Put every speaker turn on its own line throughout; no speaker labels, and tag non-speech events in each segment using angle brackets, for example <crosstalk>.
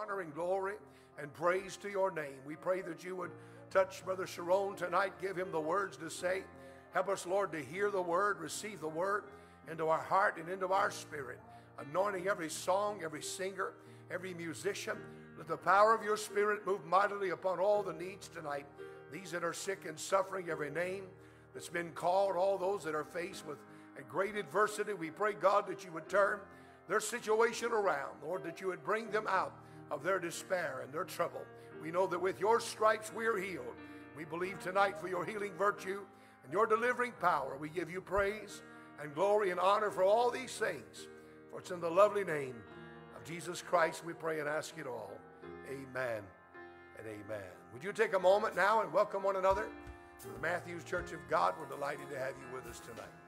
honor and glory and praise to your name. We pray that you would touch Brother Sheron tonight, give him the words to say. Help us, Lord, to hear the word, receive the word into our heart and into our spirit, anointing every song, every singer, every musician. Let the power of your spirit move mightily upon all the needs tonight. These that are sick and suffering, every name that's been called, all those that are faced with a great adversity, we pray, God, that you would turn their situation around, Lord, that you would bring them out of their despair and their trouble. We know that with your stripes we are healed. We believe tonight for your healing virtue and your delivering power. We give you praise and glory and honor for all these things. For it's in the lovely name of Jesus Christ we pray and ask it all. Amen and amen. Would you take a moment now and welcome one another to the Matthews Church of God? We're delighted to have you with us tonight.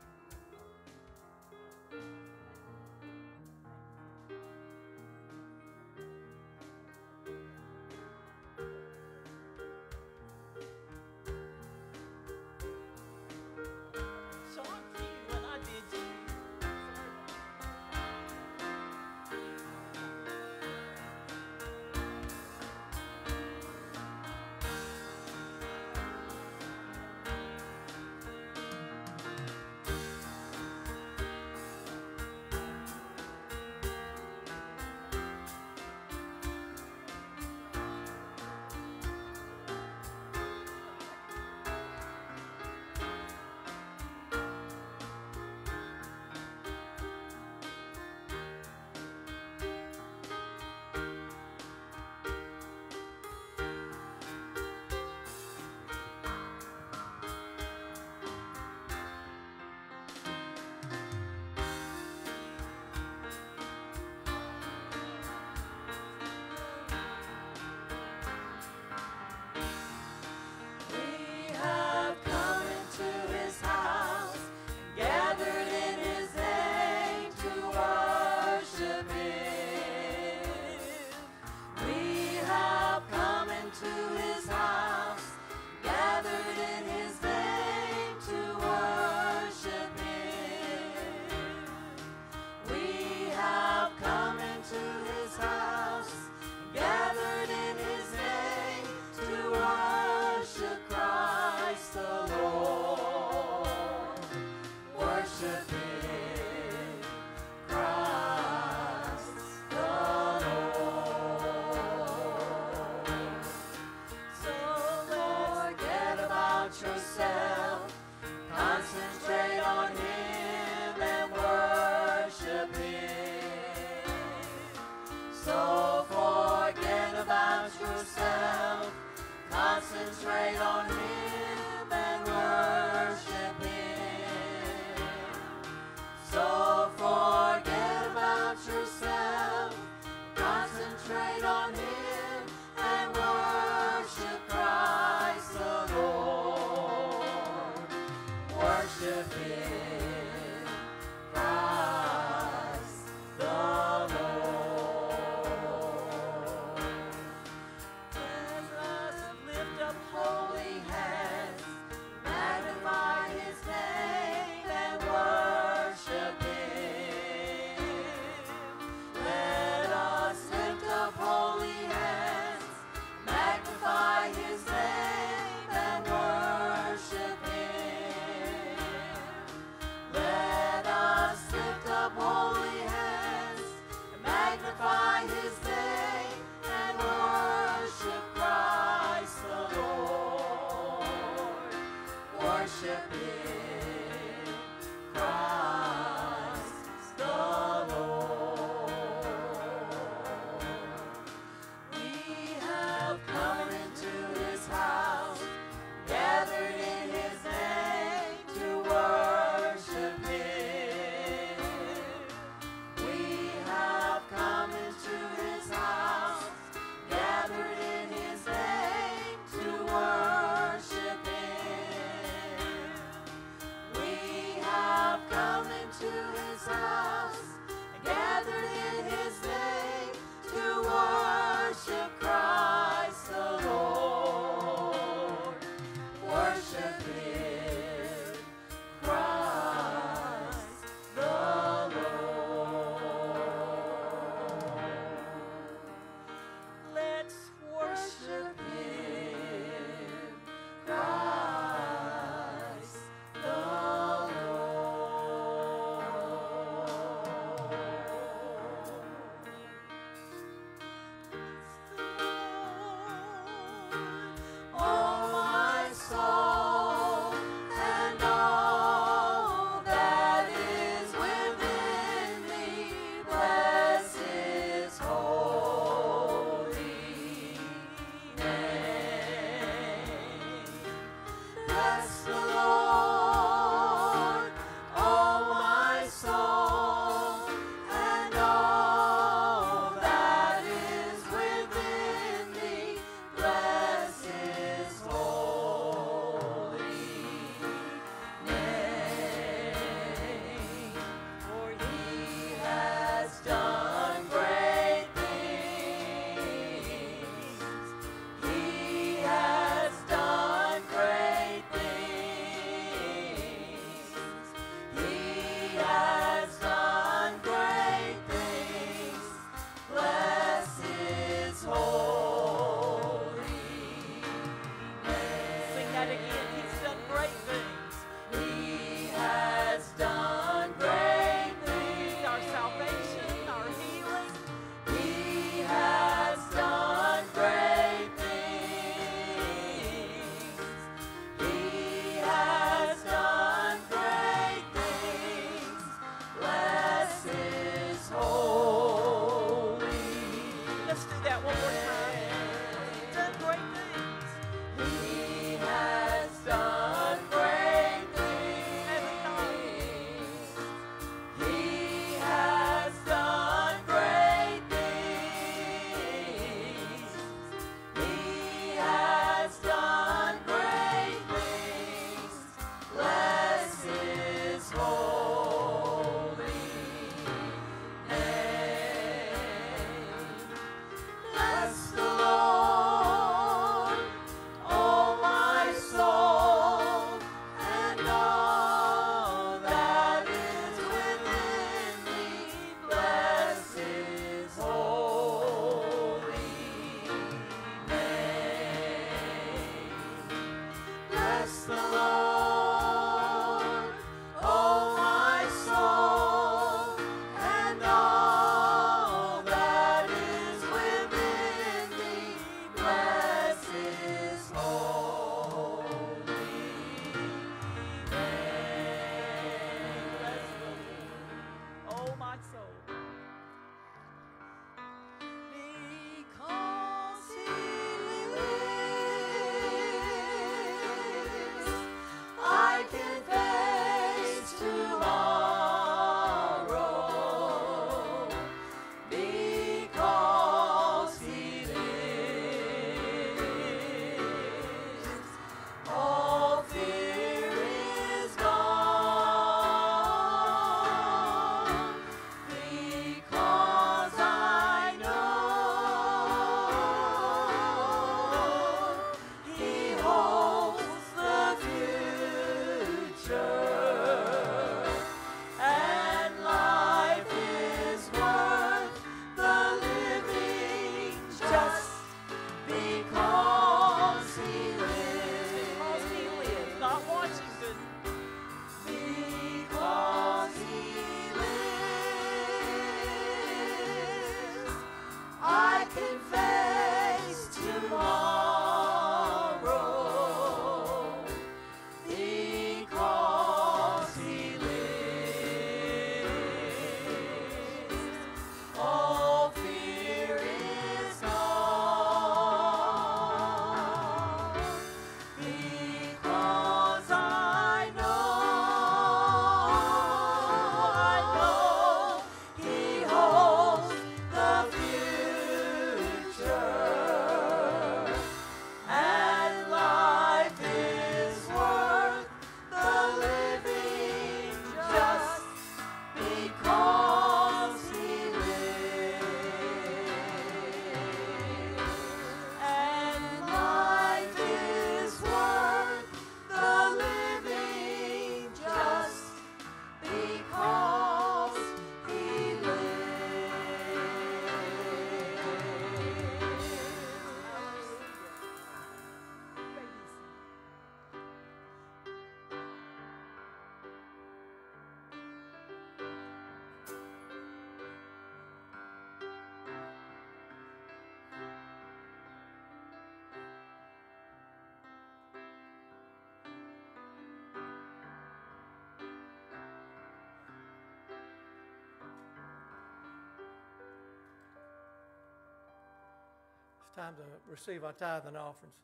Time to receive our tithe and offerings.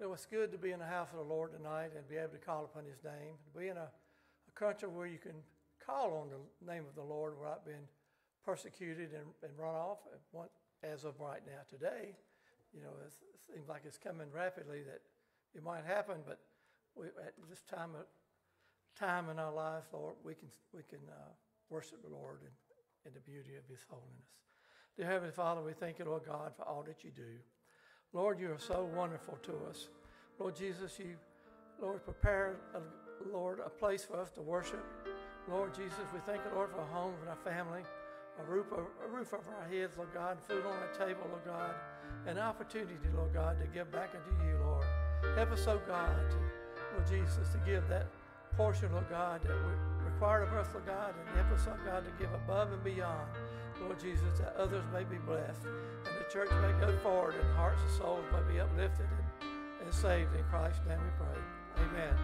It was good to be in the house of the Lord tonight and be able to call upon His name. To be in a, a country where you can call on the name of the Lord without being persecuted and, and run off. As of right now, today, you know, it seems like it's coming rapidly that it might happen, but we, at this time of time in our lives, Lord, we can we can uh, worship the Lord in, in the beauty of His holiness. Dear Heavenly Father, we thank you, Lord God, for all that you do. Lord, you are so wonderful to us. Lord Jesus, you, Lord, prepare, a, Lord, a place for us to worship. Lord Jesus, we thank you, Lord, for a home for our family, a roof, a roof over our heads, Lord God, food on our table, Lord God, an opportunity, Lord God, to give back unto you, Lord. Help us, oh God, Lord Jesus, to give that portion, Lord God, that we required of us, Lord God, and help us, oh God, to give above and beyond, Lord Jesus, that others may be blessed and the church may go forward and hearts and souls may be uplifted and, and saved. In Christ's name we pray. Amen.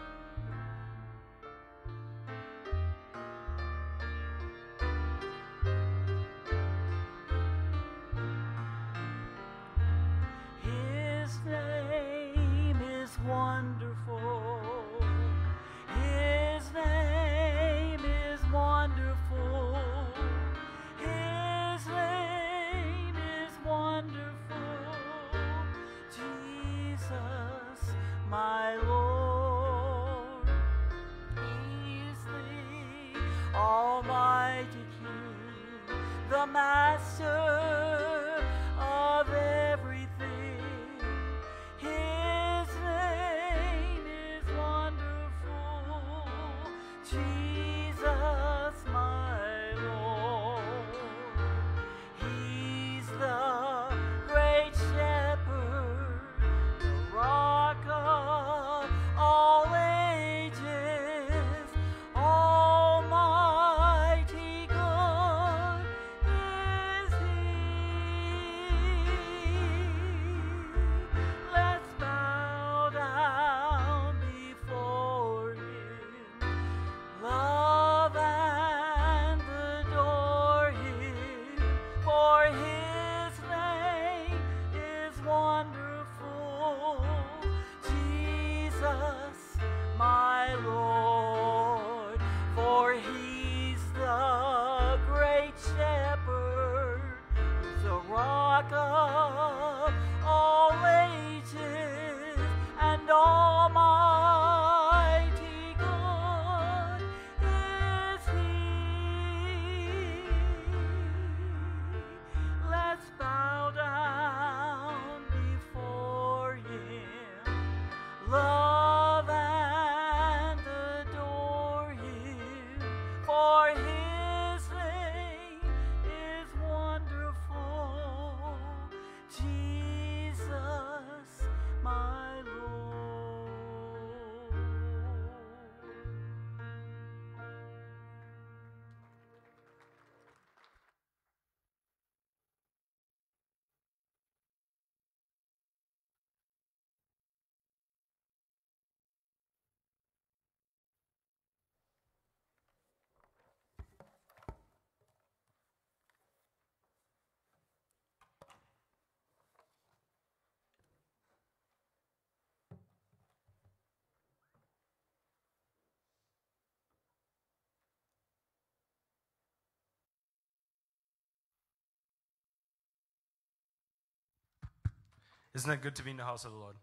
Isn't it good to be in the house of the Lord?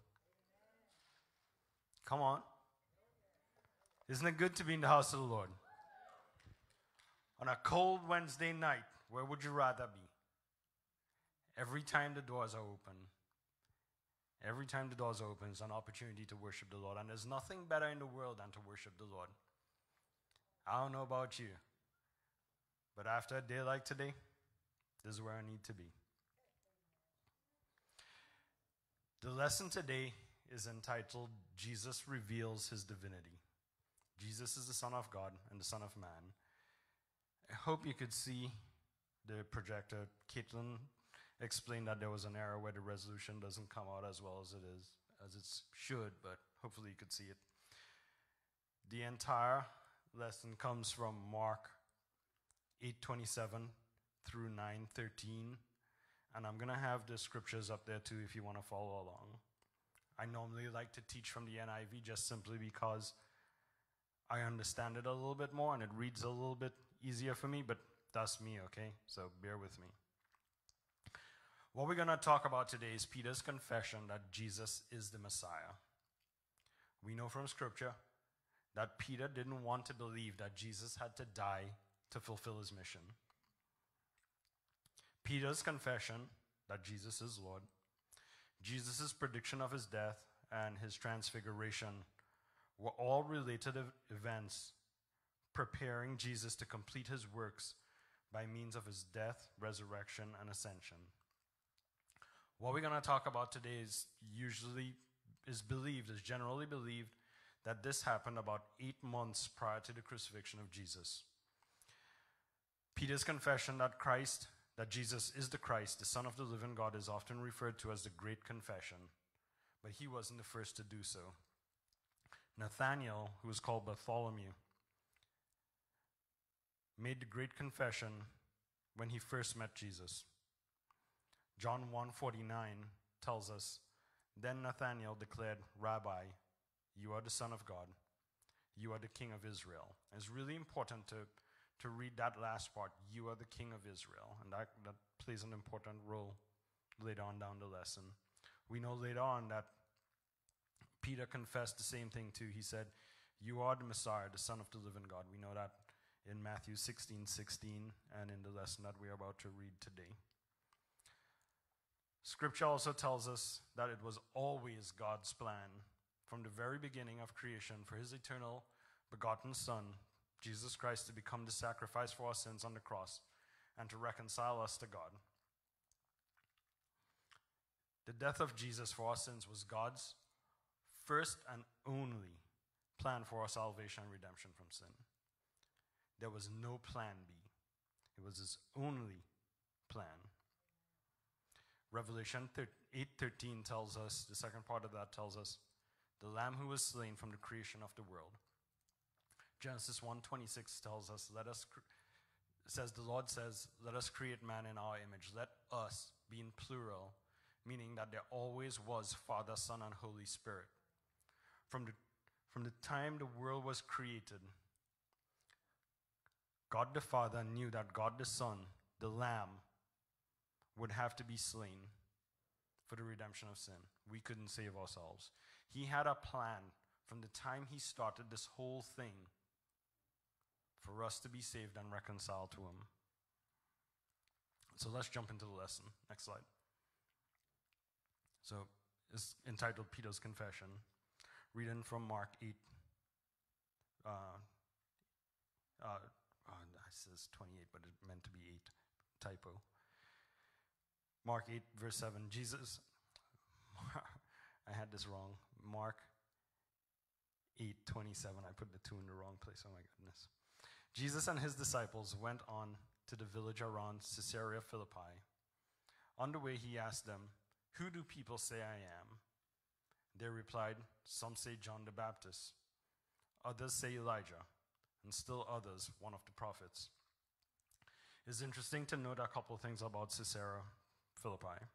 Come on. Isn't it good to be in the house of the Lord? On a cold Wednesday night, where would you rather be? Every time the doors are open, every time the doors open, it's an opportunity to worship the Lord. And there's nothing better in the world than to worship the Lord. I don't know about you, but after a day like today, this is where I need to be. The lesson today is entitled Jesus Reveals His Divinity. Jesus is the Son of God and the Son of Man. I hope you could see the projector. Caitlin explained that there was an error where the resolution doesn't come out as well as it is, as it should, but hopefully you could see it. The entire lesson comes from Mark 8:27 through 9:13 and I'm going to have the scriptures up there too if you want to follow along. I normally like to teach from the NIV just simply because I understand it a little bit more and it reads a little bit easier for me, but that's me, okay? So bear with me. What we're going to talk about today is Peter's confession that Jesus is the Messiah. We know from Scripture that Peter didn't want to believe that Jesus had to die to fulfill his mission. Peter's confession that Jesus is Lord, Jesus' prediction of his death, and his transfiguration were all related events preparing Jesus to complete his works by means of his death, resurrection, and ascension. What we're going to talk about today is usually is believed, is generally believed that this happened about eight months prior to the crucifixion of Jesus. Peter's confession that Christ, that Jesus is the Christ, the Son of the living God, is often referred to as the Great Confession, but he wasn't the first to do so. Nathanael, who was called Bartholomew, made the great confession when he first met Jesus. John 1:49 tells us, then Nathanael declared, "Rabbi, you are the son of God. You are the king of Israel." It's really important to to read that last part, "You are the king of Israel," and that, that plays an important role later on down the lesson. We know later on that Peter confessed the same thing too. He said, You are the Messiah, the Son of the living God. We know that in Matthew 16 16 and in the lesson that we are about to read today. Scripture also tells us that it was always God's plan from the very beginning of creation for his eternal begotten Son, Jesus Christ, to become the sacrifice for our sins on the cross and to reconcile us to God. The death of Jesus for our sins was God's first and only plan for our salvation and redemption from sin. There was no plan B. It was his only plan. Revelation 8:13 tells us, the second part of that tells us, the lamb who was slain from the creation of the world. Genesis 1:26 tells us, let us says the Lord says, let us create man in our image. Let us be in plural, meaning that there always was Father, Son, and Holy Spirit. From the, from the time the world was created, God the Father knew that God the Son, the Lamb, would have to be slain for the redemption of sin. We couldn't save ourselves. He had a plan from the time he started this whole thing for us to be saved and reconciled to him. So let's jump into the lesson. Next slide. So it's entitled Peter's Confession. Reading from Mark 8. Uh, uh, oh, says 28, but it meant to be 8. Typo. Mark 8, verse 7. Jesus, <laughs> I had this wrong. Mark 8, 27. I put the 2 in the wrong place. Oh my goodness. Jesus and his disciples went on to the village around Caesarea Philippi. On the way, he asked them, Who do people say I am? They replied, Some say John the Baptist, others say Elijah, and still others, one of the prophets. It's interesting to note a couple things about Caesarea Philippi.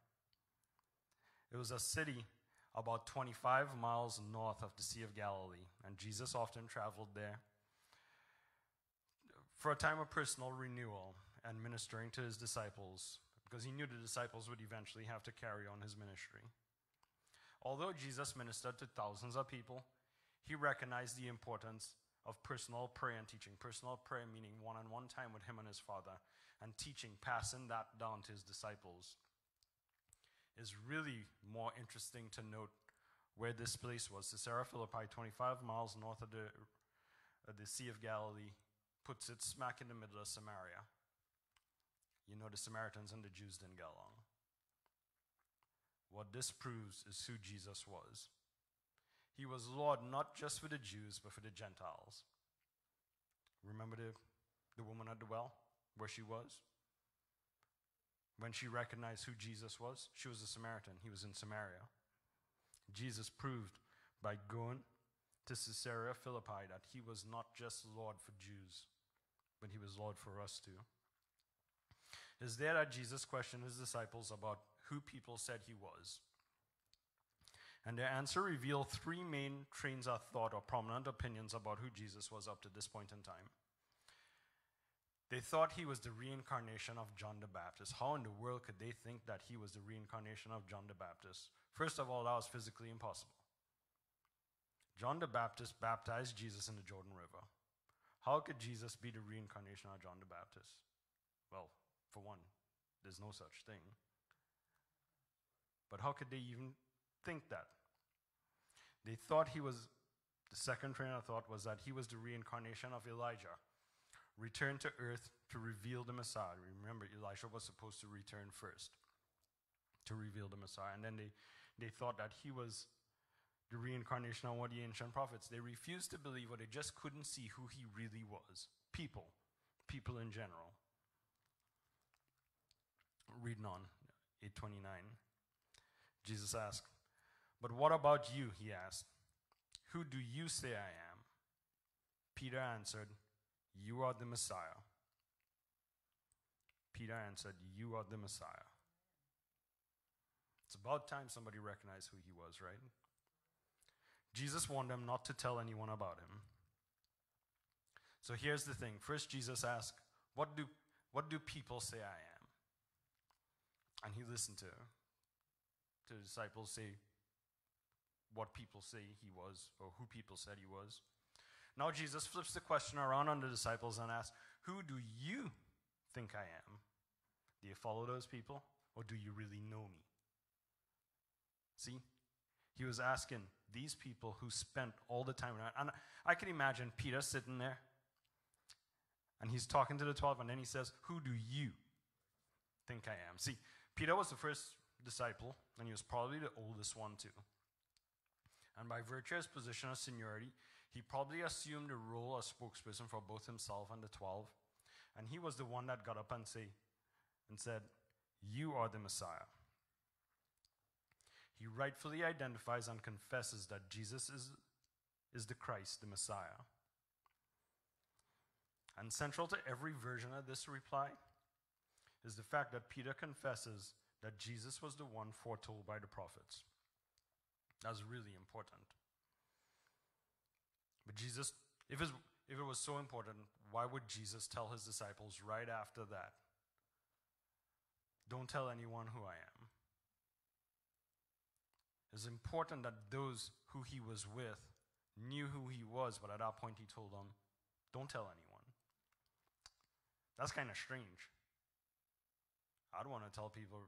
It was a city about 25 miles north of the Sea of Galilee, and Jesus often traveled there for a time of personal renewal and ministering to his disciples, because he knew the disciples would eventually have to carry on his ministry. Although Jesus ministered to thousands of people, he recognized the importance of personal prayer and teaching. Personal prayer meaning one on one time with him and his Father, and teaching, passing that down to his disciples. Is really more interesting to note where this place was. Caesarea Philippi, 25 miles north of the, of the Sea of Galilee, puts it smack in the middle of Samaria. You know, the Samaritans and the Jews didn't get along. What this proves is who Jesus was. He was Lord not just for the Jews, but for the Gentiles. Remember the, the woman at the well, where she was? When she recognized who Jesus was, she was a Samaritan. He was in Samaria. Jesus proved by going to Caesarea Philippi that he was not just Lord for Jews, but he was Lord for us too. Is there that Jesus questioned his disciples about who people said he was. And their answer revealed three main trains of thought or prominent opinions about who Jesus was up to this point in time. They thought he was the reincarnation of John the Baptist. How in the world could they think that he was the reincarnation of John the Baptist? First of all, that was physically impossible. John the Baptist baptized Jesus in the Jordan River. How could Jesus be the reincarnation of John the Baptist? Well, for one, there's no such thing. But how could they even think that? They thought he was, the second train of thought was that he was the reincarnation of Elijah, returned to earth to reveal the Messiah. Remember, Elijah was supposed to return first to reveal the Messiah. And then they, they thought that he was the reincarnation of of the ancient prophets. They refused to believe or they just couldn't see who he really was. People, people in general. Reading on, 829. Jesus asked, But what about you? He asked. Who do you say I am? Peter answered, You are the Messiah. Peter answered, You are the Messiah. It's about time somebody recognized who he was, right? Jesus warned them not to tell anyone about him. So here's the thing. First, Jesus asked, What do, what do people say I am? And he listened to, to the disciples say what people say he was, or who people said he was. Now Jesus flips the question around on the disciples and asks, Who do you think I am? Do you follow those people, or do you really know me? See? He was asking these people who spent all the time around. And I can imagine Peter sitting there and he's talking to the 12, and then he says, Who do you think I am? See, Peter was the first disciple, and he was probably the oldest one too. And by virtue of his position of seniority, he probably assumed the role of spokesperson for both himself and the 12. And he was the one that got up and, say, and said, You are the Messiah. He rightfully identifies and confesses that Jesus is, is the Christ, the Messiah. And central to every version of this reply is the fact that Peter confesses that Jesus was the one foretold by the prophets. That's really important. But Jesus, if, if it was so important, why would Jesus tell his disciples right after that, don't tell anyone who I am? It's important that those who he was with knew who he was, but at that point he told them, don't tell anyone. That's kind of strange. I'd want to tell people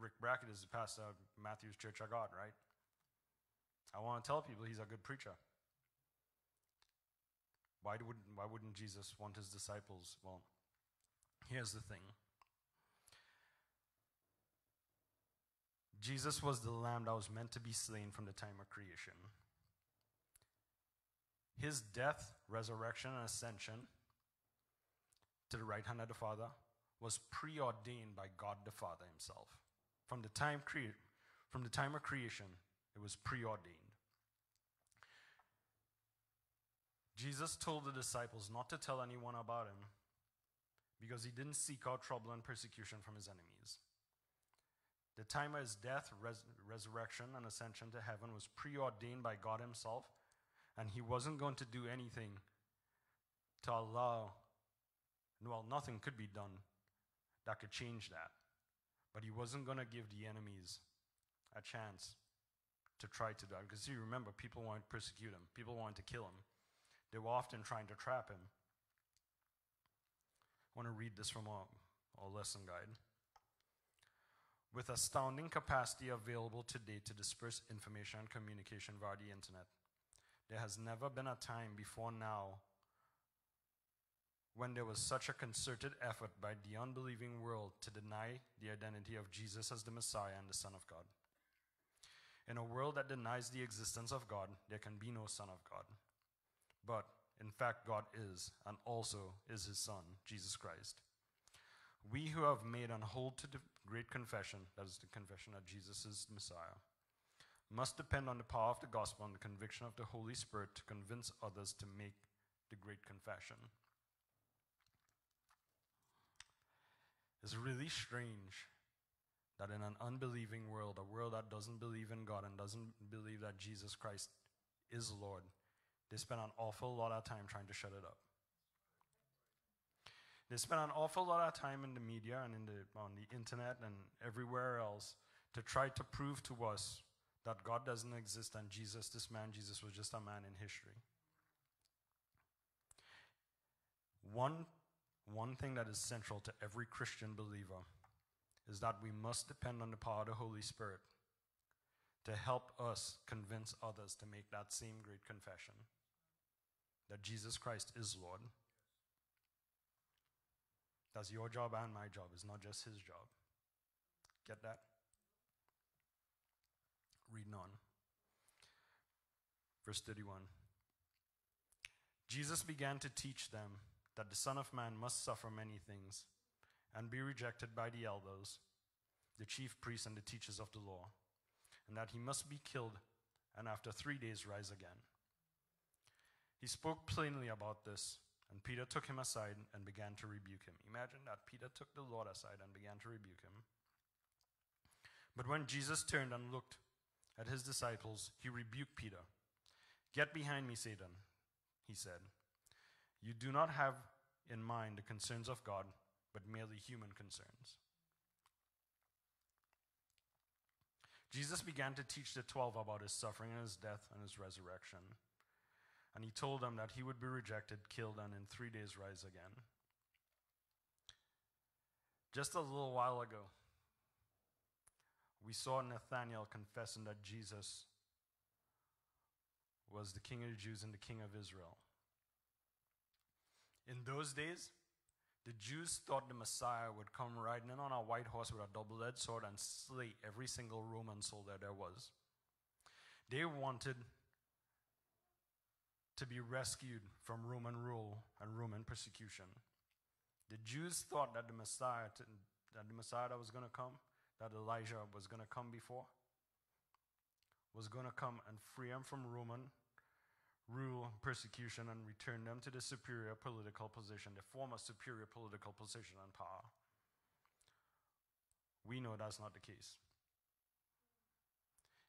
Rick Brackett is the pastor of Matthew's Church of God, right? I want to tell people he's a good preacher. Why wouldn't, why wouldn't Jesus want his disciples? Well, here's the thing Jesus was the lamb that was meant to be slain from the time of creation. His death, resurrection, and ascension to the right hand of the Father was preordained by God the Father himself. From the time cre- from the time of creation, it was preordained. Jesus told the disciples not to tell anyone about him because he didn't seek out trouble and persecution from his enemies. The time of his death, res- resurrection, and ascension to heaven was preordained by God himself, and he wasn't going to do anything to allow, well, nothing could be done that could change that. But he wasn't going to give the enemies a chance to try to do it. Because you remember, people wanted to persecute him, people wanted to kill him. They were often trying to trap him. I want to read this from our, our lesson guide. With astounding capacity available today to disperse information and communication via the internet, there has never been a time before now when there was such a concerted effort by the unbelieving world to deny the identity of Jesus as the Messiah and the Son of God. In a world that denies the existence of God, there can be no Son of God. But, in fact, God is, and also is His Son, Jesus Christ. We who have made and hold to great confession, that is the confession that Jesus is Messiah, must depend on the power of the gospel and the conviction of the Holy Spirit to convince others to make the great confession. It's really strange that in an unbelieving world, a world that doesn't believe in God and doesn't believe that Jesus Christ is Lord, they spend an awful lot of time trying to shut it up. They spend an awful lot of time in the media and in the, on the internet and everywhere else to try to prove to us that God doesn't exist and Jesus, this man, Jesus, was just a man in history. One, one thing that is central to every Christian believer is that we must depend on the power of the Holy Spirit to help us convince others to make that same great confession that Jesus Christ is Lord. That's your job and my job. It's not just his job. Get that? Reading on. Verse 31. Jesus began to teach them that the Son of Man must suffer many things and be rejected by the elders, the chief priests, and the teachers of the law, and that he must be killed and after three days rise again. He spoke plainly about this, and Peter took him aside and began to rebuke him. Imagine that Peter took the Lord aside and began to rebuke him. But when Jesus turned and looked at his disciples, he rebuked Peter. Get behind me, Satan, he said. You do not have in mind the concerns of God, but merely human concerns. Jesus began to teach the twelve about his suffering and his death and his resurrection. And he told them that he would be rejected, killed, and in three days rise again. Just a little while ago, we saw Nathanael confessing that Jesus was the King of the Jews and the King of Israel. In those days, the Jews thought the Messiah would come riding in on a white horse with a double edged sword and slay every single Roman soldier there was. They wanted to be rescued from Roman rule and Roman persecution. The Jews thought that the Messiah, that the Messiah that was going to come, that Elijah was going to come before, was going to come and free them from Roman rule, persecution, and return them to the superior political position, the former superior political position and power. We know that's not the case.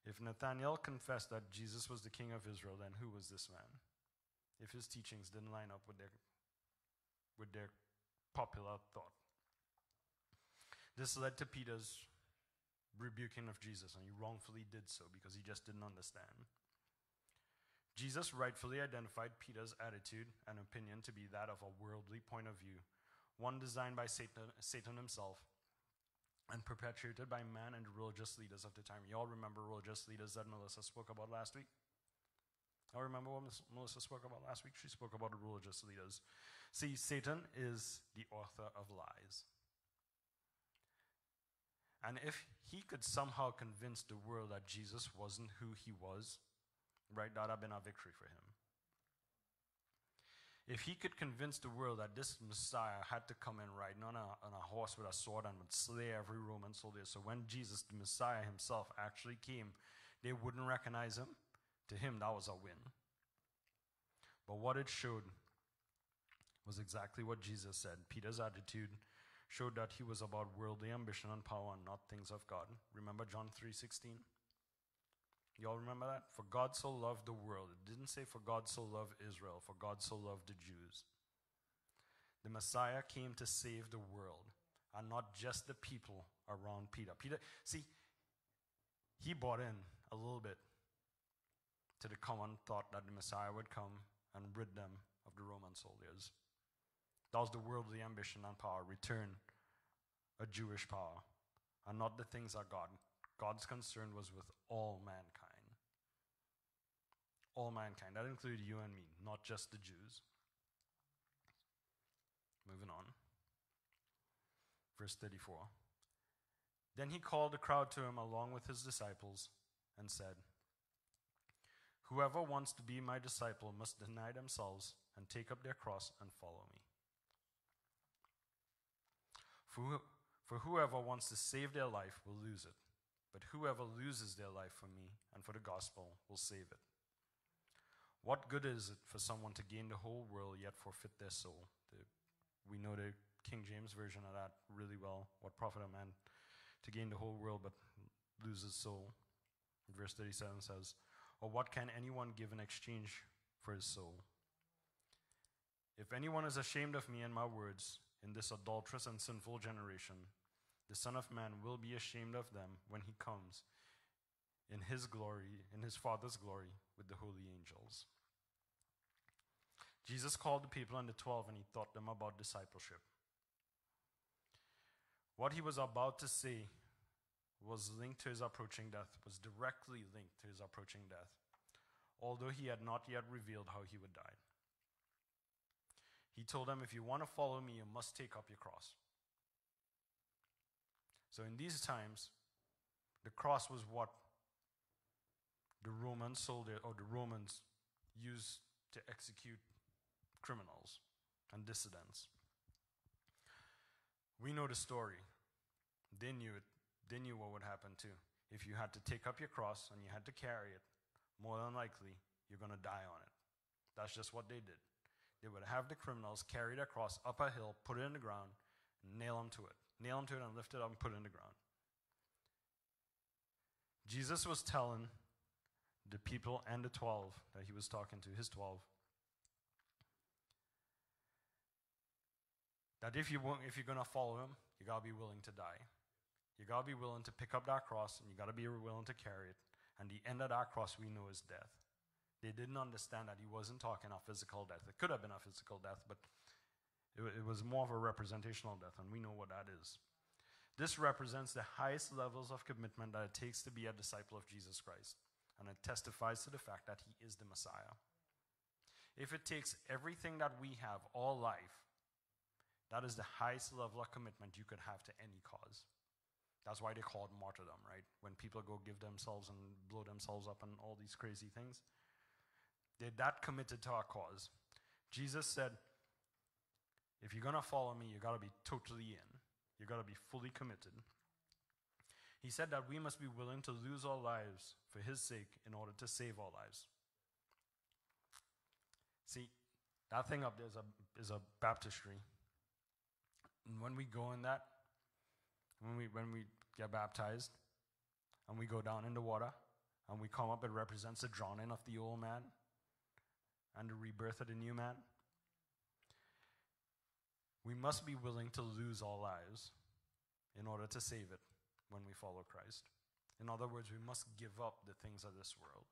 If Nathanael confessed that Jesus was the king of Israel, then who was this man? If his teachings didn't line up with their, with their popular thought. This led to Peter's rebuking of Jesus, and he wrongfully did so because he just didn't understand. Jesus rightfully identified Peter's attitude and opinion to be that of a worldly point of view, one designed by Satan, Satan himself and perpetuated by man and religious leaders of the time. You all remember religious leaders that Melissa spoke about last week? I remember what Melissa spoke about last week. She spoke about the religious leaders. See, Satan is the author of lies. And if he could somehow convince the world that Jesus wasn't who he was, right? That would have been a victory for him. If he could convince the world that this Messiah had to come in riding on a, on a horse with a sword and would slay every Roman soldier, so when Jesus, the Messiah himself, actually came, they wouldn't recognize him, to him that was a win. But what it showed was exactly what Jesus said. Peter's attitude showed that he was about worldly ambition and power and not things of God. Remember John 3:16? Y'all remember that? For God so loved the world. It didn't say for God so loved Israel, for God so loved the Jews. The Messiah came to save the world and not just the people around Peter. Peter, see, he bought in a little bit to the common thought that the Messiah would come and rid them of the Roman soldiers. Was the worldly ambition and power, return a Jewish power, and not the things of God. God's concern was with all mankind all mankind. That included you and me, not just the Jews. Moving on. Verse 34. Then he called the crowd to him along with his disciples and said, Whoever wants to be my disciple must deny themselves and take up their cross and follow me. For, for whoever wants to save their life will lose it, but whoever loses their life for me and for the gospel will save it. What good is it for someone to gain the whole world yet forfeit their soul? The, we know the King James version of that really well. What profit a man to gain the whole world but lose his soul? Verse 37 says, Or what can anyone give in exchange for his soul? If anyone is ashamed of me and my words in this adulterous and sinful generation, the Son of Man will be ashamed of them when he comes in his glory, in his Father's glory, with the holy angels. Jesus called the people and the twelve and he taught them about discipleship. What he was about to say was linked to his approaching death, was directly linked to his approaching death, although he had not yet revealed how he would die. He told them, If you want to follow me, you must take up your cross. So in these times, the cross was what the Roman soldier or the Romans used to execute criminals and dissidents. We know the story. They knew it. They knew what would happen too. If you had to take up your cross and you had to carry it, more than likely you're going to die on it. That's just what they did. They would have the criminals carry their cross up a hill, put it in the ground, nail them to it. Nail them to it and lift it up and put it in the ground. Jesus was telling the people and the 12 that he was talking to, his 12, that if, you want, if you're going to follow him, you got to be willing to die. You got to be willing to pick up that cross and you got to be willing to carry it. And the end of that cross we know is death. They didn't understand that he wasn't talking of physical death. It could have been a physical death, but it, it was more of a representational death, and we know what that is. This represents the highest levels of commitment that it takes to be a disciple of Jesus Christ, and it testifies to the fact that he is the Messiah. If it takes everything that we have, all life, that is the highest level of commitment you could have to any cause. That's why they call it martyrdom, right? When people go give themselves and blow themselves up and all these crazy things. They're that committed to our cause. Jesus said, if you're going to follow me, you've got to be totally in. You've got to be fully committed. He said that we must be willing to lose our lives for his sake in order to save our lives. See, that thing up there is a, is a baptistry. And when we go in that, when we, when we get baptized and we go down in the water and we come up, it represents the drowning of the old man and the rebirth of the new man. We must be willing to lose our lives in order to save it when we follow Christ. In other words, we must give up the things of this world.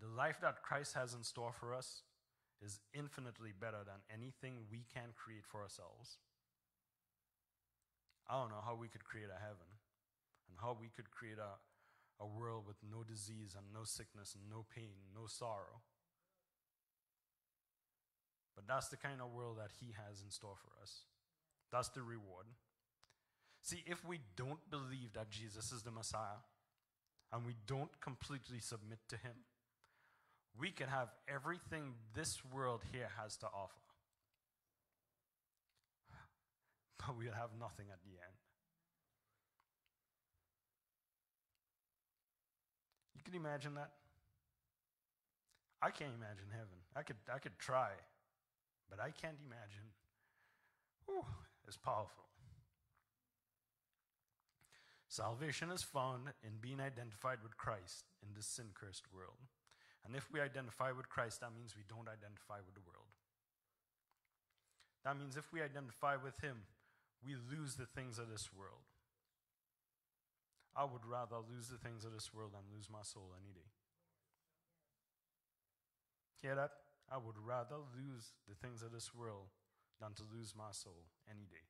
The life that Christ has in store for us is infinitely better than anything we can create for ourselves. I don't know how we could create a heaven and how we could create a, a world with no disease and no sickness and no pain, no sorrow. But that's the kind of world that He has in store for us. That's the reward. See, if we don't believe that Jesus is the Messiah and we don't completely submit to Him, we can have everything this world here has to offer. But <laughs> we'll have nothing at the end. You can imagine that? I can't imagine heaven. I could, I could try. But I can't imagine. Whew, it's powerful. Salvation is found in being identified with Christ in this sin cursed world. And if we identify with Christ, that means we don't identify with the world. That means if we identify with Him, we lose the things of this world. I would rather lose the things of this world than lose my soul any day. Hear that? I would rather lose the things of this world than to lose my soul any day.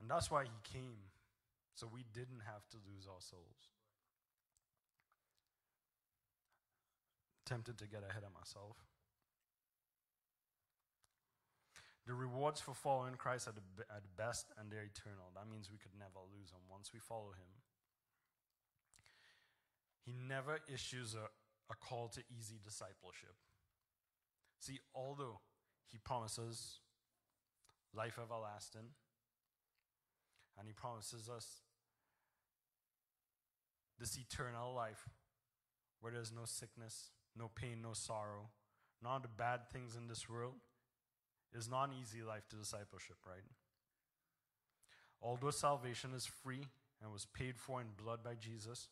And that's why he came, so we didn't have to lose our souls. Tempted to get ahead of myself. The rewards for following Christ are the, best and they're eternal. That means we could never lose them once we follow him. He never issues a, a call to easy discipleship. See, although he promises life everlasting, and he promises us this eternal life where there's no sickness, no pain, no sorrow, none of the bad things in this world, is not an easy life to discipleship, right? Although salvation is free and was paid for in blood by Jesus,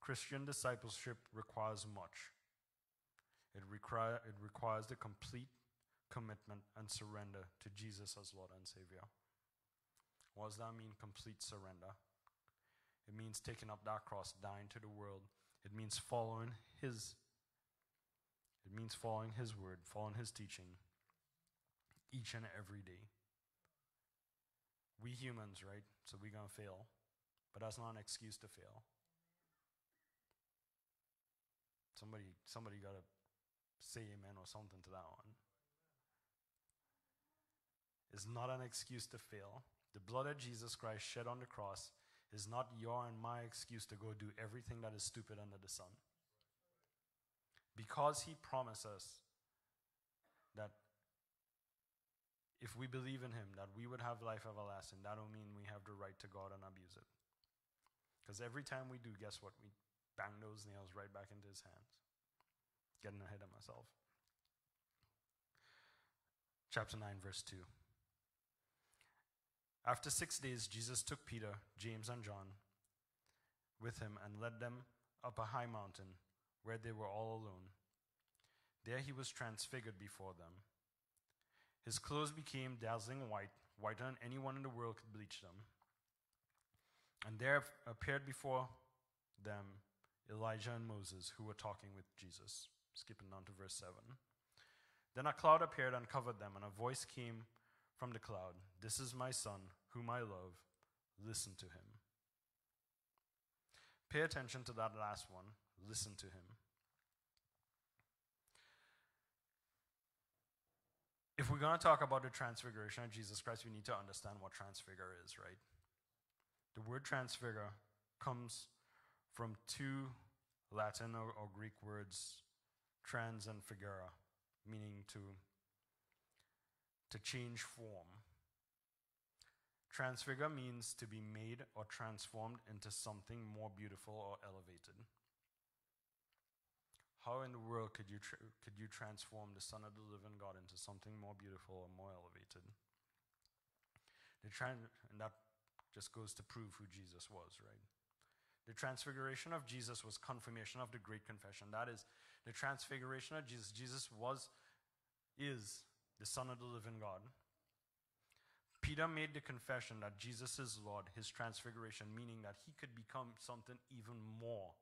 Christian discipleship requires much. It, require, it requires the complete commitment and surrender to Jesus as Lord and Savior. What does that mean, complete surrender? It means taking up that cross, dying to the world. It means following His. It means following His word, following His teaching each and every day. We humans, right? So we're going to fail. But that's not an excuse to fail. Somebody, somebody got to say amen or something to that one. It's not an excuse to fail. The blood of Jesus Christ shed on the cross is not your and my excuse to go do everything that is stupid under the sun. Because he promised us that if we believe in him, that we would have life everlasting, that don't mean we have the right to go out and abuse it. Because every time we do, guess what? We bang those nails right back into his hands. Getting ahead of myself. Chapter 9, verse 2. After six days, Jesus took Peter, James, and John with him and led them up a high mountain where they were all alone. There he was transfigured before them. His clothes became dazzling white, whiter than anyone in the world could bleach them. And there appeared before them Elijah and Moses, who were talking with Jesus. Skipping down to verse 7. Then a cloud appeared and covered them, and a voice came from the cloud This is my son, whom I love. Listen to him. Pay attention to that last one. Listen to him. If we're going to talk about the transfiguration of Jesus Christ, we need to understand what transfigure is, right? The word transfigure comes from two Latin or, or Greek words, trans and figura, meaning to, to change form. Transfigure means to be made or transformed into something more beautiful or elevated. How in the world could you, could you transform the Son of the living God into something more beautiful or more elevated? The tran- and that just goes to prove who Jesus was, right? The transfiguration of Jesus was confirmation of the great confession. That is, the transfiguration of Jesus. Jesus was, is the Son of the living God. Peter made the confession that Jesus is Lord, his transfiguration, meaning that he could become something even more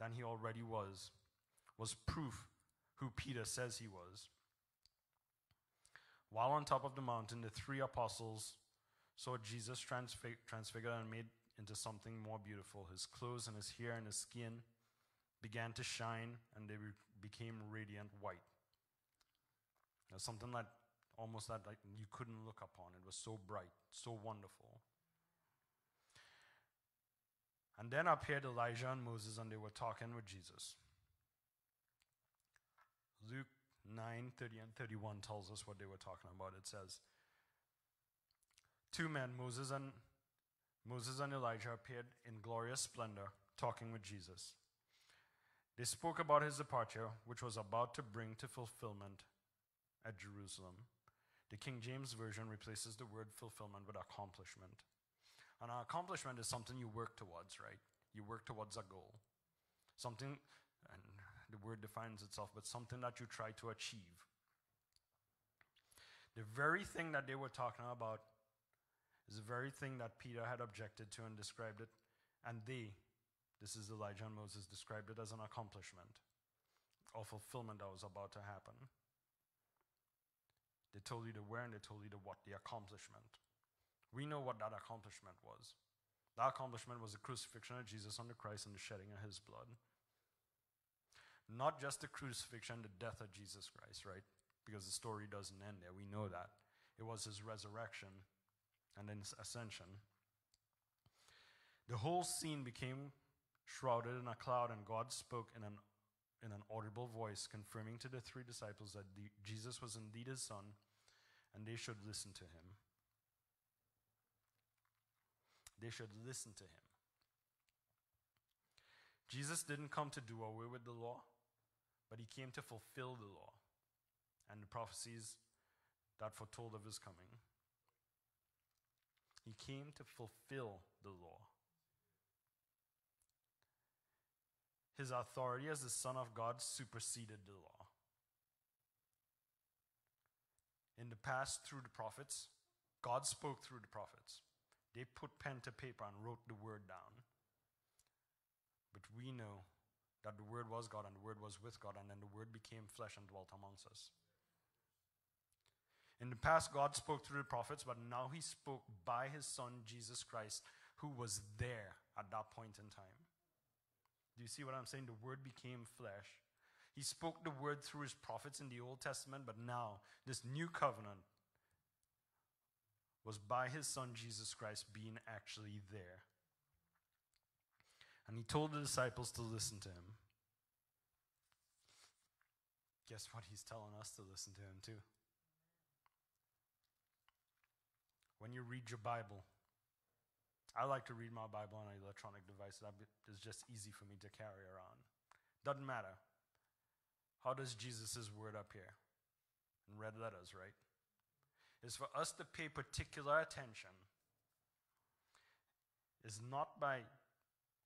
than he already was, was proof who Peter says he was. While on top of the mountain, the three apostles saw Jesus transfig- transfigured and made into something more beautiful. His clothes and his hair and his skin began to shine, and they re- became radiant white. Something that almost that like you couldn't look upon. It was so bright, so wonderful. And then appeared Elijah and Moses, and they were talking with Jesus. Luke 9 30 and 31 tells us what they were talking about. It says, Two men, Moses and Moses and Elijah, appeared in glorious splendor, talking with Jesus. They spoke about his departure, which was about to bring to fulfillment at Jerusalem. The King James Version replaces the word fulfillment with accomplishment. An accomplishment is something you work towards, right? You work towards a goal. Something, and the word defines itself, but something that you try to achieve. The very thing that they were talking about is the very thing that Peter had objected to and described it. And they, this is Elijah and Moses, described it as an accomplishment or fulfillment that was about to happen. They told you the where and they told you the what, the accomplishment. We know what that accomplishment was. That accomplishment was the crucifixion of Jesus on the cross and the shedding of his blood. Not just the crucifixion, the death of Jesus Christ, right? Because the story doesn't end there. We know that. It was his resurrection and then his ascension. The whole scene became shrouded in a cloud, and God spoke in an, in an audible voice, confirming to the three disciples that the, Jesus was indeed his son, and they should listen to him they should listen to him. Jesus didn't come to do away with the law, but he came to fulfill the law and the prophecies that foretold of his coming. He came to fulfill the law. His authority as the Son of God superseded the law. In the past, through the prophets, God spoke through the prophets. They put pen to paper and wrote the word down. But we know that the word was God and the word was with God, and then the word became flesh and dwelt amongst us. In the past, God spoke through the prophets, but now he spoke by his son, Jesus Christ, who was there at that point in time. Do you see what I'm saying? The word became flesh. He spoke the word through his prophets in the Old Testament, but now this new covenant was by his son Jesus Christ being actually there. And he told the disciples to listen to him. Guess what? He's telling us to listen to him too. When you read your Bible, I like to read my Bible on an electronic device. Is just easy for me to carry around. Doesn't matter. How does Jesus' word appear? In red letters, right? Is for us to pay particular attention. Is not by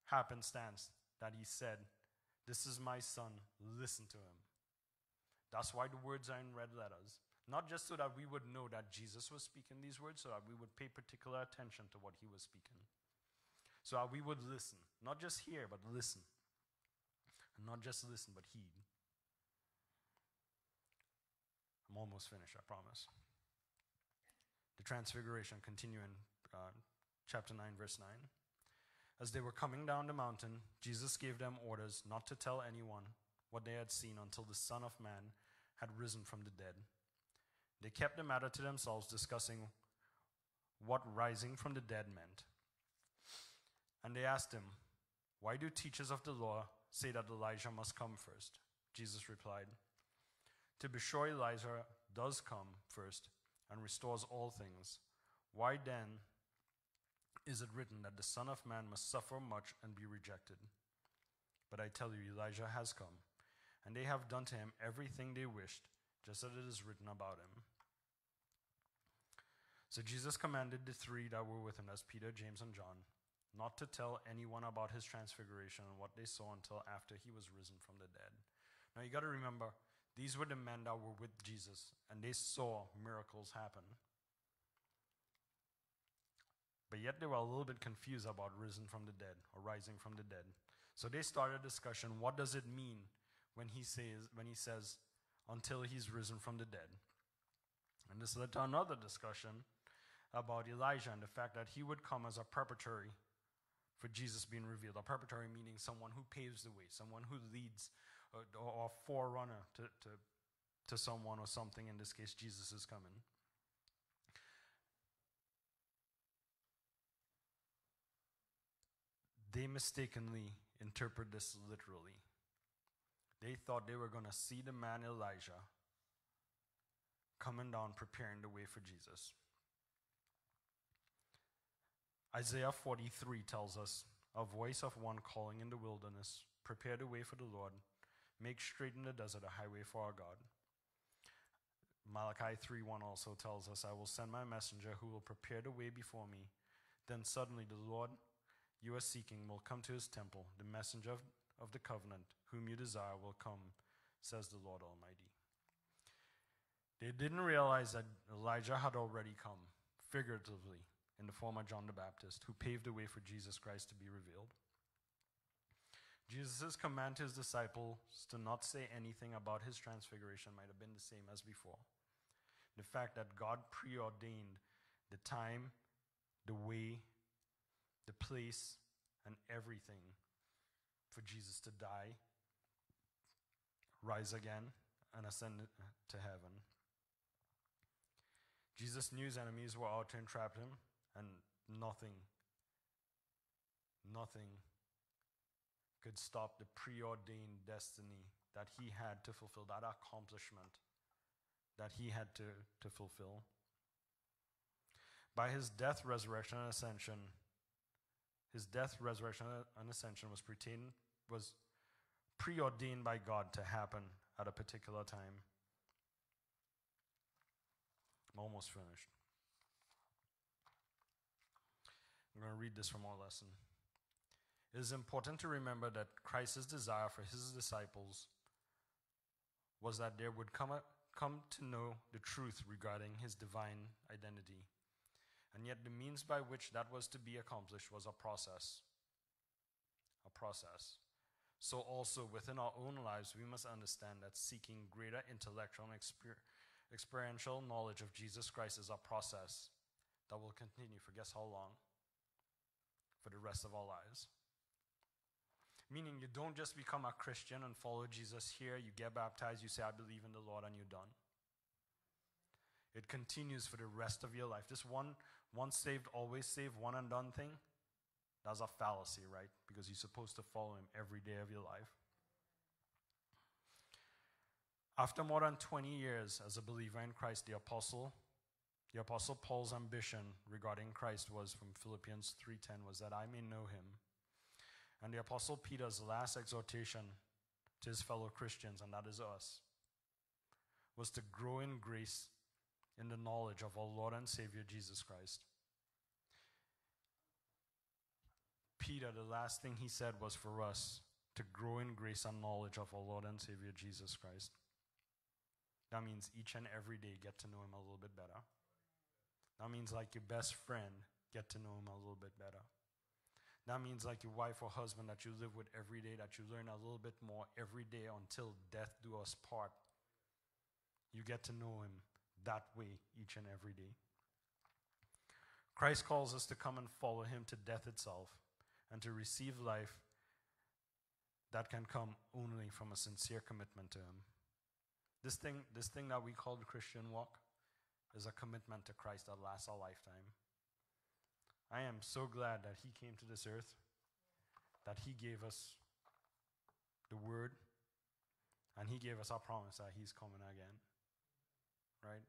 happenstance that he said, This is my son, listen to him. That's why the words are in red letters. Not just so that we would know that Jesus was speaking these words, so that we would pay particular attention to what he was speaking. So that we would listen. Not just hear, but listen. And not just listen, but heed. I'm almost finished, I promise. The transfiguration, continuing uh, chapter 9, verse 9. As they were coming down the mountain, Jesus gave them orders not to tell anyone what they had seen until the Son of Man had risen from the dead. They kept the matter to themselves, discussing what rising from the dead meant. And they asked him, Why do teachers of the law say that Elijah must come first? Jesus replied, To be sure, Elijah does come first and restores all things. Why then is it written that the Son of Man must suffer much and be rejected? But I tell you, Elijah has come, and they have done to him everything they wished just as it is written about him. So Jesus commanded the three that were with him, as Peter, James, and John, not to tell anyone about his transfiguration and what they saw until after he was risen from the dead. Now you got to remember, these were the men that were with Jesus, and they saw miracles happen. But yet they were a little bit confused about risen from the dead or rising from the dead. So they started a discussion what does it mean when he says when he says until he's risen from the dead. And this led to another discussion about Elijah and the fact that he would come as a preparatory for Jesus being revealed. A preparatory meaning someone who paves the way, someone who leads, or, or forerunner to, to, to someone or something. In this case, Jesus is coming. They mistakenly interpret this literally. They thought they were going to see the man Elijah coming down, preparing the way for Jesus. Isaiah 43 tells us a voice of one calling in the wilderness, prepare the way for the Lord, make straight in the desert a highway for our God. Malachi 3:1 also tells us, I will send my messenger who will prepare the way before me. Then suddenly the Lord you are seeking will come to his temple. The messenger of, of the covenant, whom you desire, will come, says the Lord Almighty. They didn't realize that Elijah had already come, figuratively, in the form of John the Baptist, who paved the way for Jesus Christ to be revealed. Jesus' command to his disciples to not say anything about his transfiguration might have been the same as before. The fact that God preordained the time, the way, the place, and everything for Jesus to die, rise again, and ascend to heaven. Jesus knew his enemies were out to entrap him, and nothing, nothing could stop the preordained destiny that he had to fulfill, that accomplishment that he had to, to fulfill. By his death, resurrection, and ascension, his death, resurrection, and ascension was, was preordained by God to happen at a particular time. I'm almost finished. I'm going to read this from our lesson. It is important to remember that Christ's desire for his disciples was that they would come, come to know the truth regarding his divine identity. And yet, the means by which that was to be accomplished was a process. A process. So, also within our own lives, we must understand that seeking greater intellectual and exper- experiential knowledge of Jesus Christ is a process that will continue for guess how long? For the rest of our lives. Meaning, you don't just become a Christian and follow Jesus here, you get baptized, you say, I believe in the Lord, and you're done. It continues for the rest of your life. This one, once saved, always saved, one and done thing, that's a fallacy, right? Because you're supposed to follow him every day of your life. After more than 20 years as a believer in Christ, the apostle, the apostle Paul's ambition regarding Christ was from Philippians 3:10 was that I may know him and the Apostle Peter's last exhortation to his fellow Christians, and that is us, was to grow in grace in the knowledge of our Lord and Savior Jesus Christ. Peter, the last thing he said was for us to grow in grace and knowledge of our Lord and Savior Jesus Christ. That means each and every day get to know him a little bit better. That means, like your best friend, get to know him a little bit better. That means like your wife or husband that you live with every day, that you learn a little bit more every day until death do us part. You get to know him that way each and every day. Christ calls us to come and follow him to death itself and to receive life that can come only from a sincere commitment to him. This thing, this thing that we call the Christian walk is a commitment to Christ that lasts a lifetime. I am so glad that He came to this earth, that He gave us the Word, and He gave us our promise that He's coming again. Right?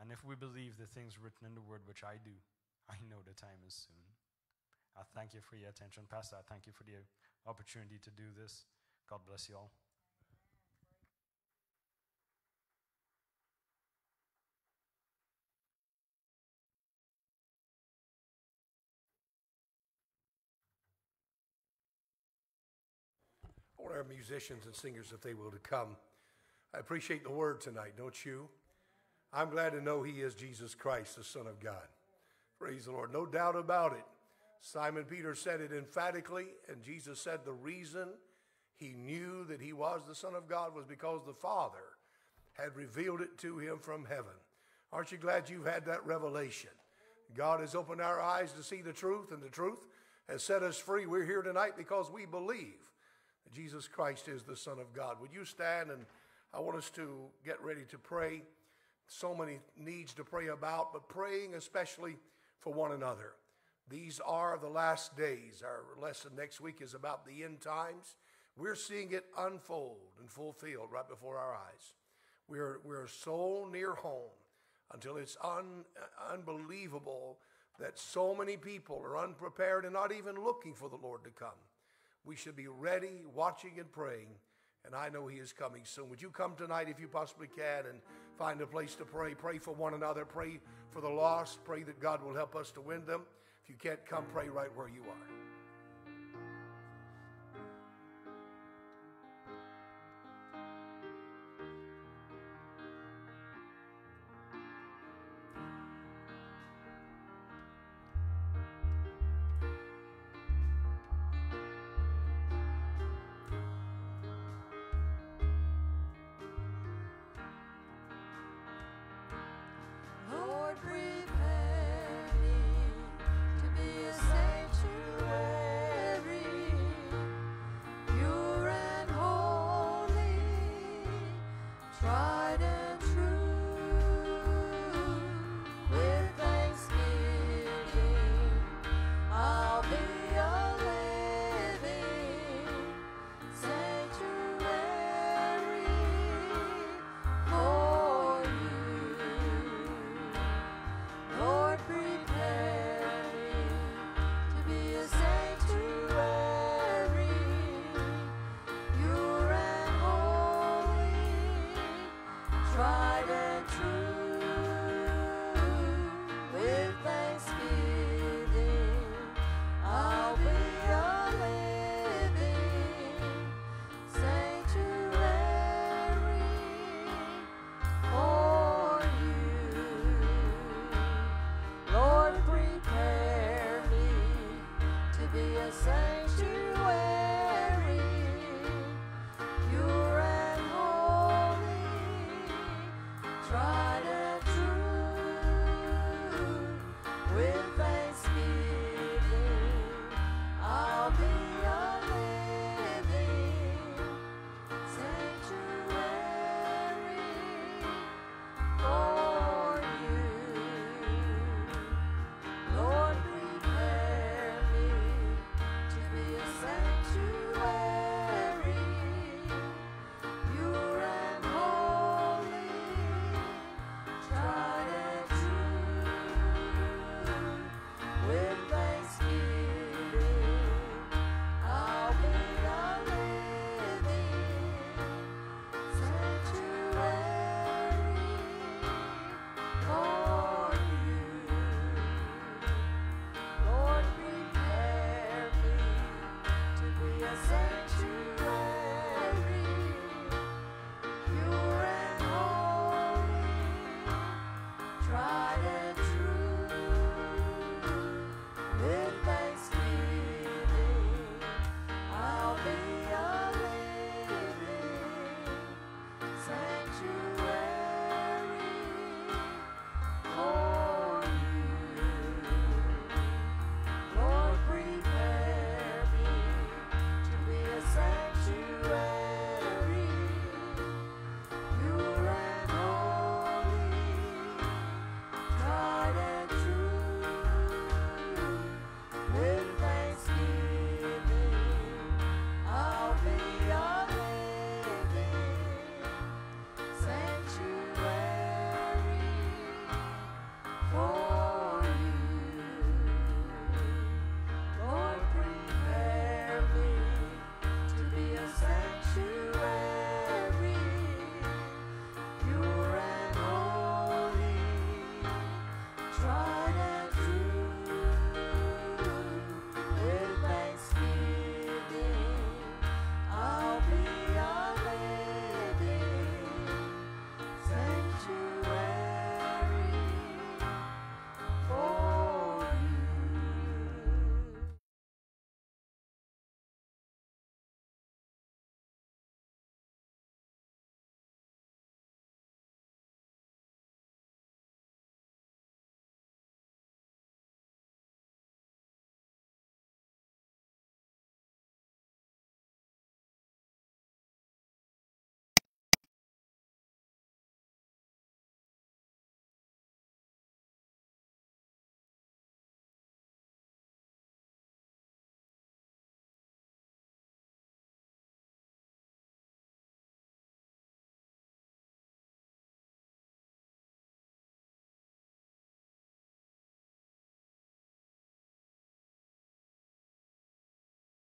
And if we believe the things written in the Word, which I do, I know the time is soon. I thank you for your attention. Pastor, I thank you for the opportunity to do this. God bless you all.
Our musicians and singers, if they will, to come. I appreciate the word tonight, don't you? I'm glad to know he is Jesus Christ, the Son of God. Praise the Lord. No doubt about it. Simon Peter said it emphatically, and Jesus said the reason he knew that he was the Son of God was because the Father had revealed it to him from heaven. Aren't you glad you've had that revelation? God has opened our eyes to see the truth, and the truth has set us free. We're here tonight because we believe Jesus Christ is the Son of God. Would you stand and I want us to get ready to pray. So many needs to pray about, but praying especially for one another. These are the last days. Our lesson next week is about the end times. We're seeing it unfold and fulfilled right before our eyes. We're, we're so near home until it's un, unbelievable that so many people are unprepared and not even looking for the Lord to come. We should be ready, watching, and praying. And I know He is coming soon. Would you come tonight if you possibly can and find a place to pray? Pray for one another. Pray for the lost. Pray that God will help us to win them. If you can't come, pray right where you are.